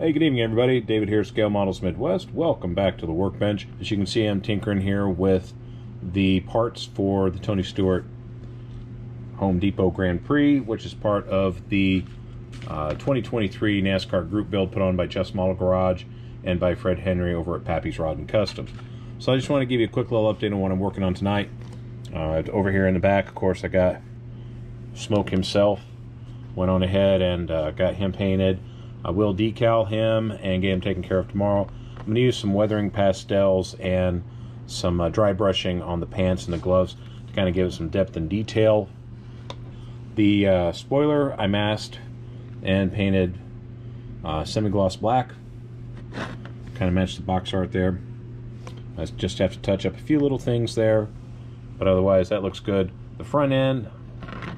Hey, good evening, everybody. David here, Scale Models Midwest. Welcome back to the workbench. As you can see, I'm tinkering here with the parts for the Tony Stewart Home Depot Grand Prix, which is part of the uh, 2023 NASCAR group build put on by Just Model Garage and by Fred Henry over at Pappy's Rod and Customs. So I just want to give you a quick little update on what I'm working on tonight. Uh, over here in the back, of course, I got Smoke himself. Went on ahead and uh, got him painted. I will decal him and get him taken care of tomorrow. I'm going to use some weathering pastels and some uh, dry brushing on the pants and the gloves to kind of give it some depth and detail. The uh, spoiler I masked and painted uh, semi-gloss black. Kind of matched the box art there. I just have to touch up a few little things there, but otherwise that looks good. The front end,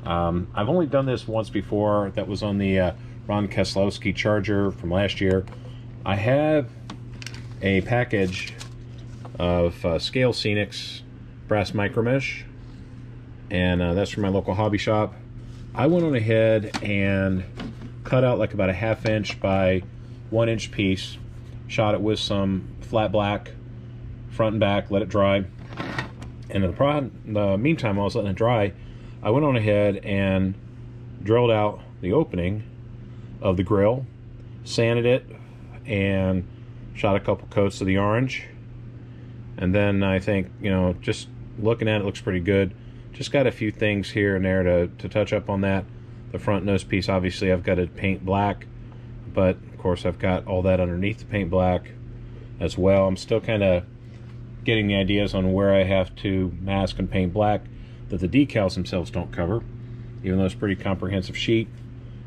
um, I've only done this once before. That was on the uh, Ron Keselowski Charger from last year. I have a package of uh, Scale Scenics brass micromesh, and uh, that's from my local hobby shop. I went on ahead and cut out like about a half inch by one inch piece, shot it with some flat black, front and back, let it dry. And in the, the meantime, while I was letting it dry, I went on ahead and drilled out the opening of the grill, sanded it, and shot a couple coats of the orange. And then I think, you know, just looking at it looks pretty good. Just got a few things here and there to, to touch up on that. The front nose piece, obviously, I've got to paint black, but of course, I've got all that underneath the paint black as well. I'm still kind of getting the ideas on where I have to mask and paint black that the decals themselves don't cover, even though it's pretty comprehensive sheet.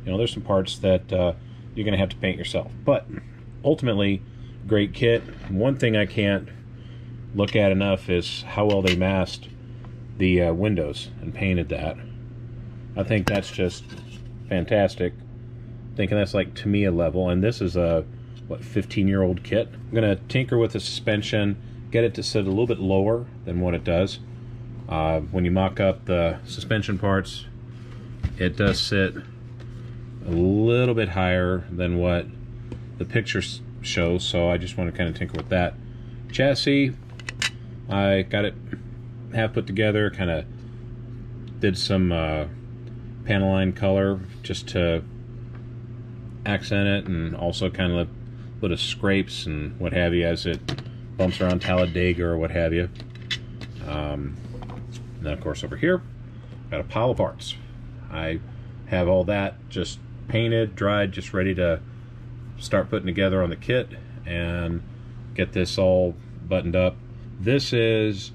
You know, there's some parts that uh, you're going to have to paint yourself. But ultimately, great kit. One thing I can't look at enough is how well they masked the uh, windows and painted that. I think that's just fantastic. Thinking that's like Tamiya level, and this is a what 15 year old kit. I'm gonna tinker with the suspension, get it to sit a little bit lower than what it does. Uh, when you mock up the suspension parts, it does sit a little bit higher than what the picture shows, so I just want to kind of tinker with that. Chassis, I got it half put together, kind of did some uh, panel line color just to accent it and also kind of of scrapes and what have you as it bumps around Talladega or what have you. Um, and then of course over here, got a pile of parts. I have all that just painted, dried, just ready to start putting together on the kit and get this all buttoned up. This is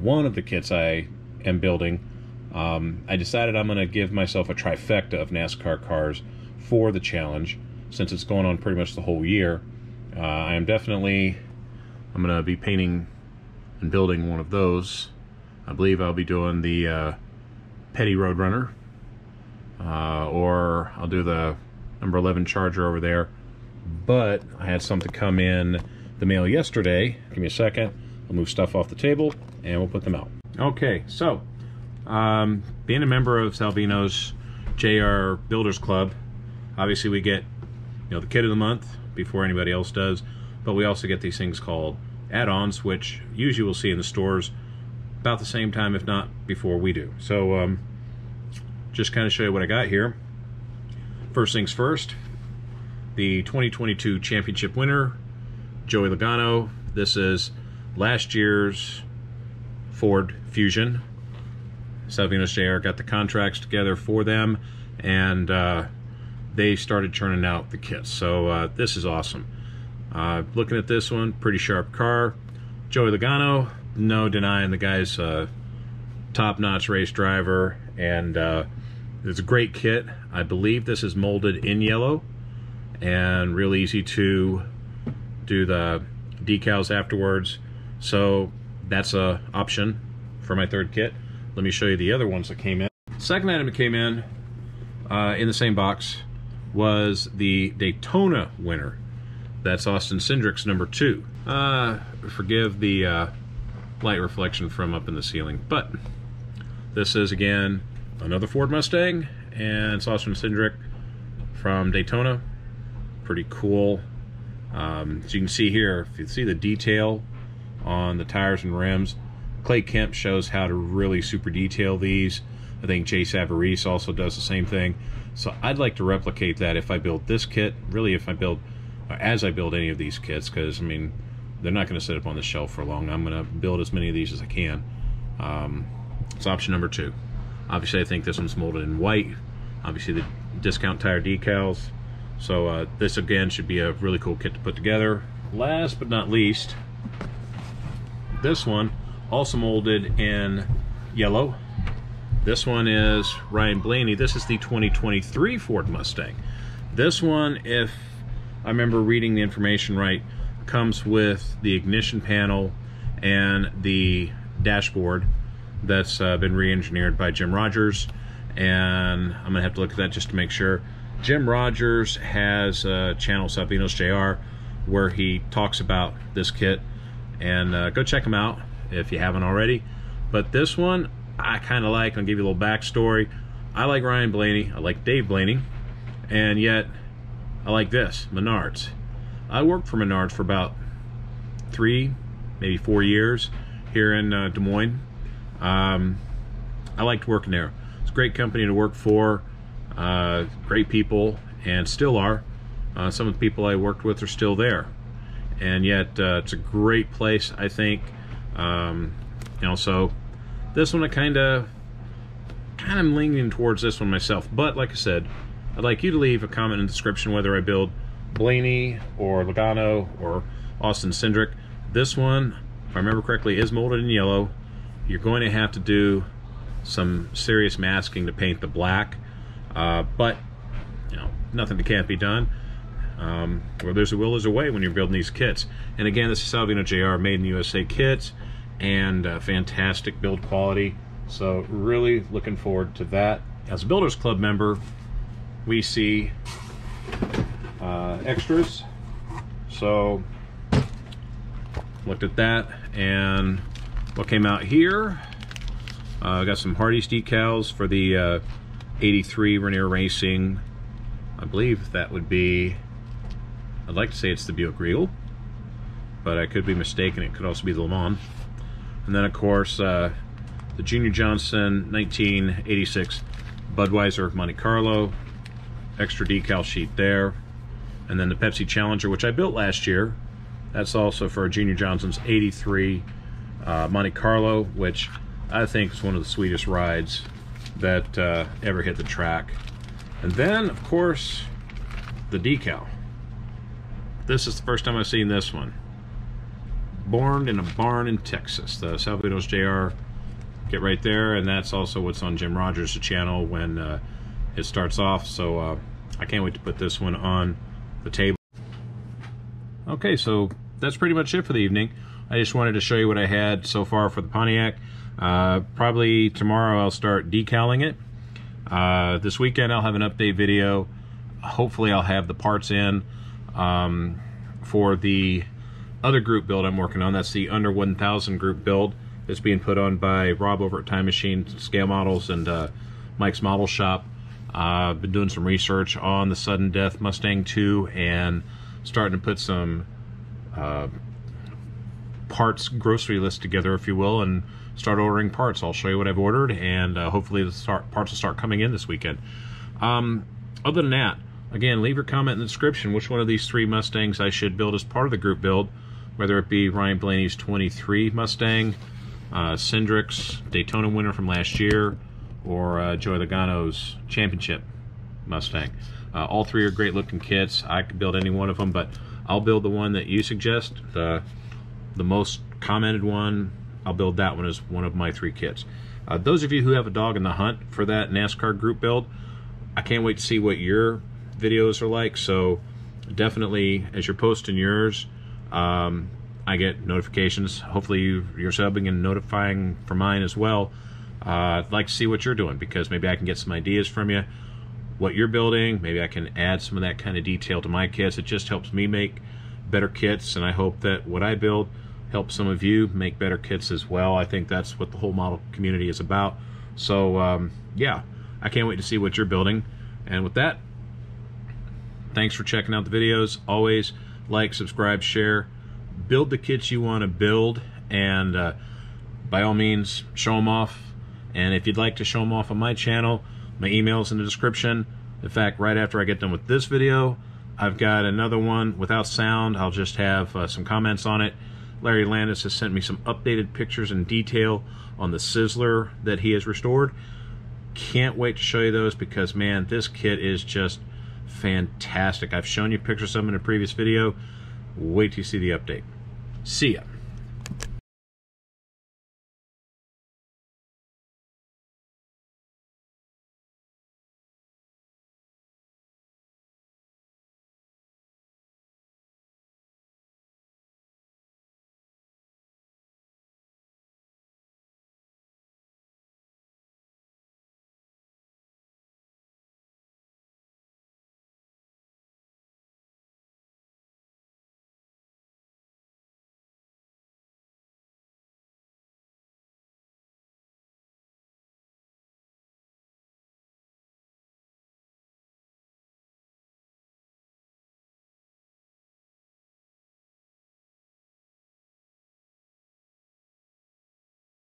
one of the kits I am building. Um, I decided I'm going to give myself a trifecta of NASCAR cars for the challenge since it's going on pretty much the whole year. Uh, I am definitely I'm going to be painting and building one of those. I believe I'll be doing the uh, Petty Roadrunner uh, or I'll do the number 11 Charger over there. But I had something come in the mail yesterday. Give me a second. I'll move stuff off the table and we'll put them out. Okay, so um, being a member of Salvino's JR Builders Club, obviously we get you know the kit of the month before anybody else does, but we also get these things called add-ons, which usually we'll see in the stores about the same time, if not before we do. So um, just kind of show you what I got here. First things first, the 2022 championship winner, Joey Logano. This is last year's Ford Fusion. Salvino's JR got the contracts together for them, and uh, they started churning out the kits. So uh, this is awesome. Uh, looking at this one, pretty sharp car. Joey Logano, no denying the guy's top-notch race driver, and uh, it's a great kit. I believe this is molded in yellow and real easy to do the decals afterwards. So that's a option for my third kit. Let me show you the other ones that came in. Second item that came in uh, in the same box was the Daytona winner. That's Austin Cindric's number two. Uh, forgive the uh, light reflection from up in the ceiling, but this is again another Ford Mustang, and Austin Cindric from Daytona. Pretty cool Um, as you can see here, if you see the detail on the tires and rims, Clay Kemp shows how to really super detail these. I think Jay Savarese also does the same thing. So I'd like to replicate that if I build this kit, really if I build, as I build any of these kits, because I mean, they're not going to sit up on the shelf for long. I'm going to build as many of these as I can. Um, it's option number two. Obviously, I think this one's molded in white. Obviously, the discount tire decals. So uh, this again should be a really cool kit to put together. Last but not least, this one also molded in yellow. This one is Ryan Blaney. This is the 2023 Ford Mustang. This one, if I remember reading the information right, comes with the ignition panel and the dashboard that's uh, been re-engineered by Jim Rogers. And I'm gonna have to look at that just to make sure. Jim Rogers has a channel Salvinos JR where he talks about this kit. And uh, go check him out if you haven't already. But this one I kind of like. I'll give you a little backstory. I like Ryan Blaney. I like Dave Blaney. And yet I like this Menards. I worked for Menards for about three, maybe four years here in uh, Des Moines. Um, I liked working there. It's a great company to work for, uh, great people, and still are. Uh, some of the people I worked with are still there. And yet, uh, it's a great place, I think. Um, you know, so this one I kind of, kind of leaning towards this one myself. But like I said, I'd like you to leave a comment in the description whether I build Blaney or Logano or Austin Cindric. This one, if I remember correctly, is molded in yellow. You're going to have to do some serious masking to paint the black, uh, but you know nothing that can't be done. Um, where there's a will, there's a way when you're building these kits. And again, this is Salvino JR made in the USA kits and uh, fantastic build quality. So really looking forward to that. As a Builders Club member, we see uh, extras. So looked at that and what came out here. I uh, got some Hardee's decals for the uh, 83 Ranier Racing. I believe that would be, I'd like to say it's the Buick Regal, but I could be mistaken. It could also be the Le Mans. And then of course, uh, the Junior Johnson 1986 Budweiser Monte Carlo, extra decal sheet there. And then the Pepsi Challenger, which I built last year. That's also for Junior Johnson's 83 uh, Monte Carlo, which I think is one of the sweetest rides that uh, ever hit the track. And then, of course, the decal. This is the first time I've seen this one. Born in a barn in Texas. The Salvinos JR get right there, and that's also what's on Jim Rogers' channel when uh, it starts off. So uh, I can't wait to put this one on the table. Okay, so that's pretty much it for the evening. I just wanted to show you what I had so far for the Pontiac. Uh, probably tomorrow I'll start decaling it. Uh, this weekend I'll have an update video. Hopefully I'll have the parts in um, for the other group build I'm working on. That's the under 1000 group build that's being put on by Rob over at Time Machine Scale Models and uh, Mike's Model Shop. I've uh, been doing some research on the sudden death Mustang 2 and starting to put some uh, parts grocery list together, if you will, and start ordering parts. I'll show you what I've ordered, and uh, hopefully the start, parts will start coming in this weekend. Um, other than that, again, leave your comment in the description which one of these three Mustangs I should build as part of the group build, whether it be Ryan Blaney's 23 Mustang, uh, Cindric's Daytona winner from last year, or uh, Joey Logano's championship Mustang. Uh, all three are great looking kits. I could build any one of them, but I'll build the one that you suggest. The, the most commented one, I'll build that one as one of my three kits. Uh, those of you who have a dog in the hunt for that NASCAR group build, I can't wait to see what your videos are like. So definitely, as you're posting yours, um, I get notifications. Hopefully you, you're subbing and notifying for mine as well. Uh, I'd like to see what you're doing because maybe I can get some ideas from you, what you're building. Maybe I can add some of that kind of detail to my kits. It just helps me make better kits, and I hope that what I build helps some of you make better kits as well. I think that's what the whole model community is about. So, um, yeah, I can't wait to see what you're building. And with that, thanks for checking out the videos. Always like, subscribe, share. Build the kits you want to build, and uh, by all means, show them off. And if you'd like to show them off on my channel, my email's in the description. In fact, right after I get done with this video, I've got another one without sound. I'll just have uh, some comments on it. Larry Landis has sent me some updated pictures and detail on the Sizzler that he has restored. Can't wait to show you those because, man, this kit is just fantastic. I've shown you pictures of them in a previous video. Wait till you see the update. See ya.